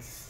friends.